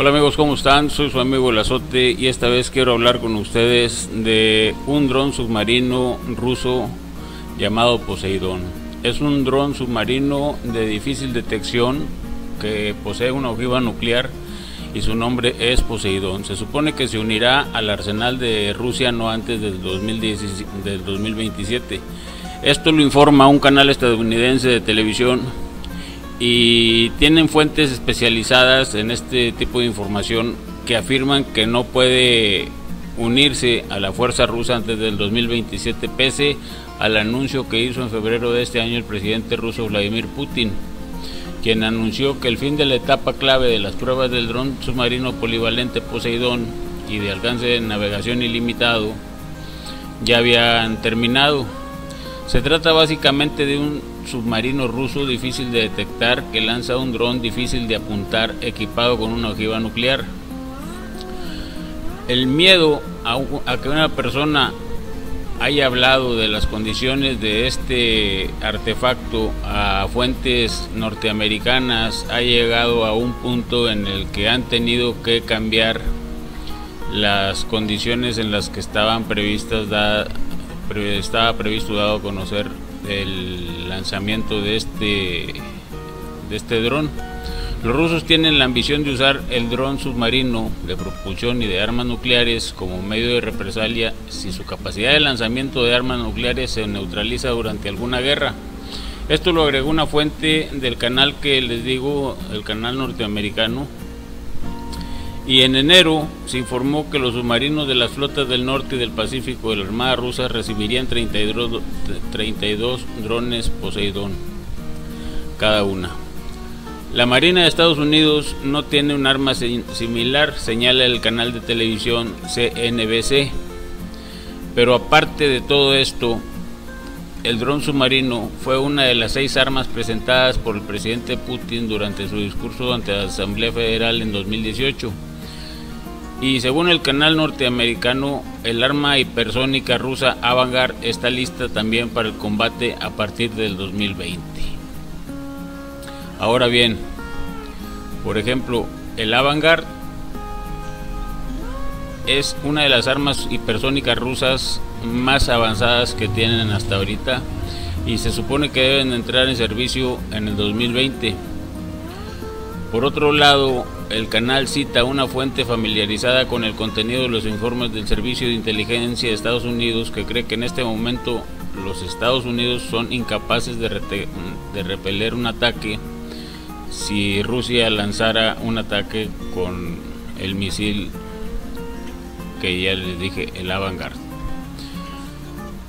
Hola amigos, ¿cómo están? Soy su amigo El Azote y esta vez quiero hablar con ustedes de un dron submarino ruso llamado Poseidón. Es un dron submarino de difícil detección que posee una ojiva nuclear y su nombre es Poseidón. Se supone que se unirá al arsenal de Rusia no antes del, 2027. Esto lo informa un canal estadounidense de televisión y tienen fuentes especializadas en este tipo de información que afirman que no puede unirse a la fuerza rusa antes del 2027 pese al anuncio que hizo en febrero de este año el presidente ruso Vladimir Putin, quien anunció que el fin de la etapa clave de las pruebas del dron submarino polivalente Poseidón y de alcance de navegación ilimitado ya habían terminado. Se trata básicamente de un submarino ruso difícil de detectar que lanza un dron difícil de apuntar equipado con una ojiva nuclear. El miedo a, que una persona haya hablado de las condiciones de este artefacto a fuentes norteamericanas ha llegado a un punto en el que han tenido que cambiar las condiciones en las que estaban previstas estaba previsto dado a conocer el lanzamiento de este, de este dron. Los rusos tienen la ambición de usar el dron submarino de propulsión y de armas nucleares como medio de represalia si su capacidad de lanzamiento de armas nucleares se neutraliza durante alguna guerra. Esto lo agregó una fuente del canal que les digo, el canal norteamericano, y en enero se informó que los submarinos de las flotas del norte y del Pacífico de la Armada rusa recibirían 32, 32 drones Poseidón cada una. La Marina de Estados Unidos no tiene un arma similar, señala el canal de televisión CNBC. Pero aparte de todo esto, el dron submarino fue una de las seis armas presentadas por el presidente Putin durante su discurso ante la Asamblea Federal en 2018 y según el canal norteamericano, el arma hipersónica rusa Avangard está lista también para el combate a partir del 2020. Ahora bien, por ejemplo, el Avangard es una de las armas hipersónicas rusas más avanzadas que tienen hasta ahorita y se supone que deben entrar en servicio en el 2020. Por otro lado, el canal cita una fuente familiarizada con el contenido de los informes del Servicio de Inteligencia de Estados Unidos que cree que en este momento los Estados Unidos son incapaces de, repeler un ataque si Rusia lanzara un ataque con el misil que ya les dije, el Avangard.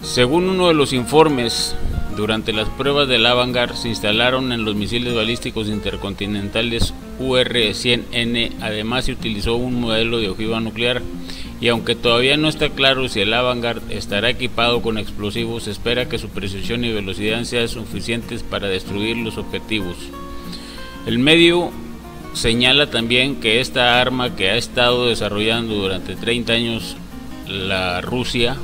Según uno de los informes, durante las pruebas del Avangard se instalaron en los misiles balísticos intercontinentales UR-100N, además se utilizó un modelo de ojiva nuclear y aunque todavía no está claro si el Avangard estará equipado con explosivos, se espera que su precisión y velocidad sean suficientes para destruir los objetivos. El medio señala también que esta arma que ha estado desarrollando durante 30 años la Rusia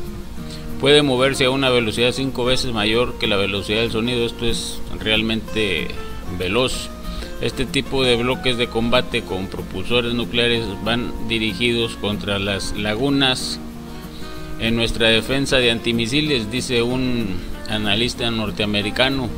puede moverse a una velocidad cinco veces mayor que la velocidad del sonido. Esto es realmente veloz. Este tipo de bloques de combate con propulsores nucleares van dirigidos contra las lagunas en nuestra defensa de antimisiles, dice un analista norteamericano.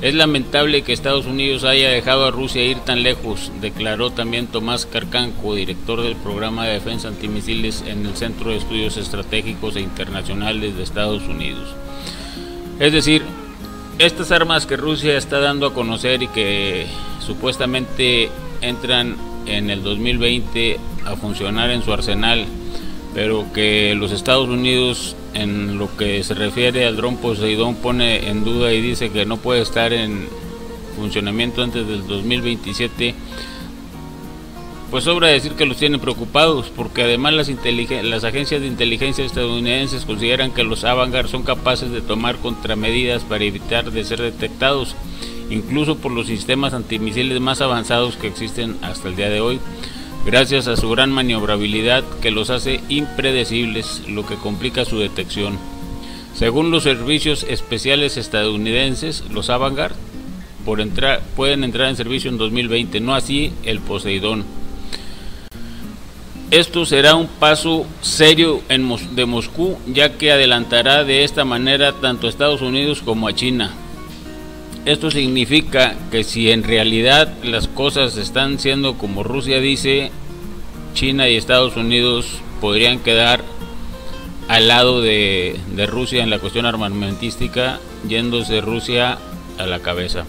Es lamentable que Estados Unidos haya dejado a Rusia ir tan lejos, declaró también Tomás Carcanco, director del programa de defensa antimisiles en el Centro de Estudios Estratégicos e Internacionales de Estados Unidos. Es decir, estas armas que Rusia está dando a conocer y que supuestamente entran en el 2020 a funcionar en su arsenal, pero que los Estados Unidos en lo que se refiere al dron Poseidón pone en duda y dice que no puede estar en funcionamiento antes del 2027 pues sobra decir que los tienen preocupados porque además las, las agencias de inteligencia estadounidenses consideran que los Avangard son capaces de tomar contramedidas para evitar de ser detectados incluso por los sistemas antimisiles más avanzados que existen hasta el día de hoy gracias a su gran maniobrabilidad que los hace impredecibles, lo que complica su detección. Según los servicios especiales estadounidenses, los Avangard pueden entrar en servicio en 2020, no así el Poseidón. Esto será un paso serio en de Moscú, ya que adelantará de esta manera tanto a Estados Unidos como a China. Esto significa que si en realidad las cosas están siendo como Rusia dice, China y Estados Unidos podrían quedar al lado de, Rusia en la cuestión armamentística, yéndose Rusia a la cabeza.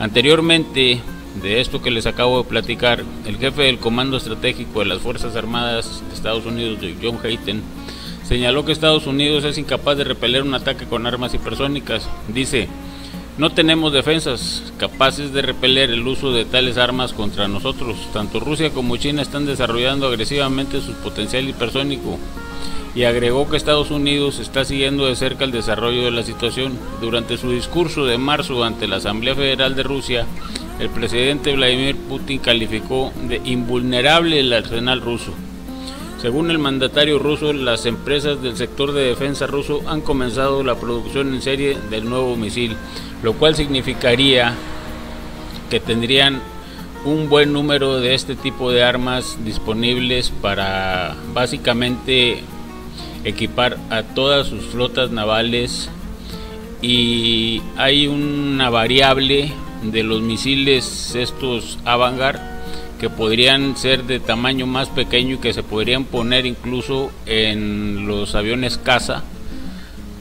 Anteriormente, de esto que les acabo de platicar, el jefe del Comando Estratégico de las Fuerzas Armadas de Estados Unidos, John Hayden, señaló que Estados Unidos es incapaz de repeler un ataque con armas hipersónicas. Dice, no tenemos defensas capaces de repeler el uso de tales armas contra nosotros. Tanto Rusia como China están desarrollando agresivamente su potencial hipersónico y agregó que Estados Unidos está siguiendo de cerca el desarrollo de la situación. Durante su discurso de marzo ante la Asamblea Federal de Rusia, el presidente Vladimir Putin calificó de invulnerable el arsenal ruso. Según el mandatario ruso, las empresas del sector de defensa ruso han comenzado la producción en serie del nuevo misil, lo cual significaría que tendrían un buen número de este tipo de armas disponibles para básicamente equipar a todas sus flotas navales. Y hay una variable de los misiles estos Avangard que podrían ser de tamaño más pequeño y que se podrían poner incluso en los aviones caza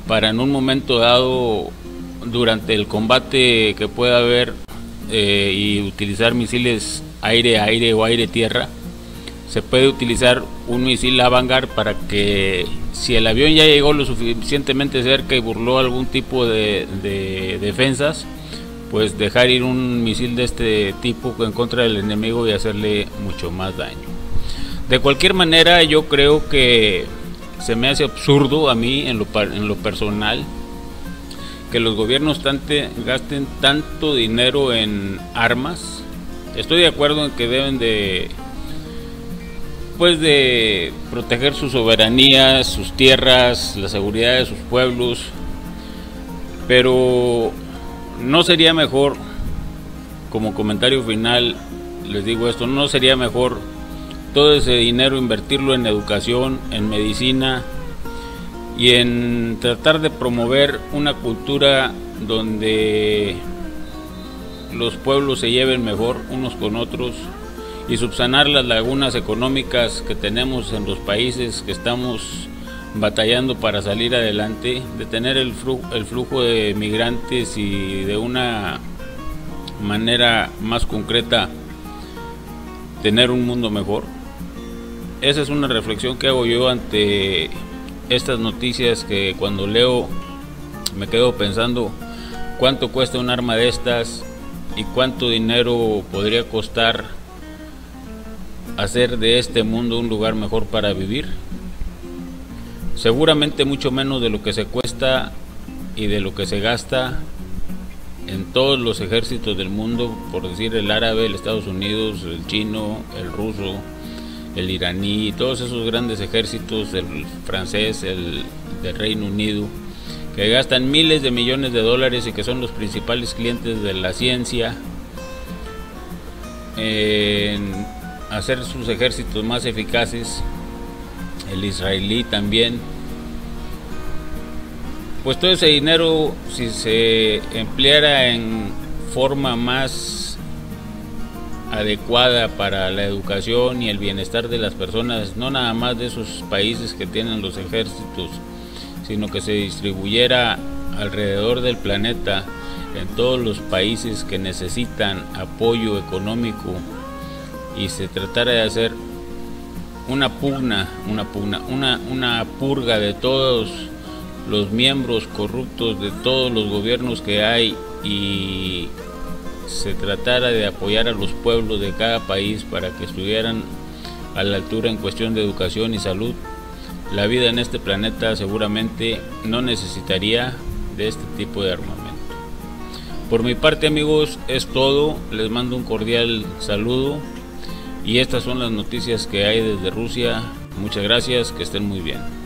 para en un momento dado durante el combate que pueda haber eh, y utilizar misiles aire-aire o aire-tierra se puede utilizar un misil Avangard para que si el avión ya llegó lo suficientemente cerca y burló algún tipo de defensas pues dejar ir un misil de este tipo en contra del enemigo y hacerle mucho más daño. De cualquier manera, yo creo que se me hace absurdo a mí en lo, personal que los gobiernos tante, gasten tanto dinero en armas. Estoy de acuerdo en que deben de pues de proteger su soberanía, sus tierras, la seguridad de sus pueblos, pero no sería mejor, como comentario final, les digo esto, no sería mejor todo ese dinero invertirlo en educación, en medicina y en tratar de promover una cultura donde los pueblos se lleven mejor unos con otros y subsanar las lagunas económicas que tenemos en los países que estamos batallando para salir adelante, de tener el flujo, el flujo de migrantes y de una manera más concreta tener un mundo mejor. Esa es una reflexión que hago yo ante estas noticias que cuando leo me quedo pensando cuánto cuesta un arma de estas y cuánto dinero podría costar hacer de este mundo un lugar mejor para vivir seguramente mucho menos de lo que se cuesta y de lo que se gasta en todos los ejércitos del mundo, por decir el árabe, el Estados Unidos, el chino, el ruso, el iraní, todos esos grandes ejércitos, el francés, el del Reino Unido, que gastan miles de millones de dólares y que son los principales clientes de la ciencia en hacer sus ejércitos más eficaces el israelí también. Pues todo ese dinero, si se empleara en forma más adecuada para la educación y el bienestar de las personas, no nada más de esos países que tienen los ejércitos, sino que se distribuyera alrededor del planeta en todos los países que necesitan apoyo económico y se tratara de hacer una pugna, una pugna, una, una purga de todos los miembros corruptos de todos los gobiernos que hay y se tratara de apoyar a los pueblos de cada país para que estuvieran a la altura en cuestión de educación y salud, la vida en este planeta seguramente no necesitaría de este tipo de armamento. Por mi parte amigos es todo, les mando un cordial saludo y estas son las noticias que hay desde Rusia. Muchas gracias, que estén muy bien.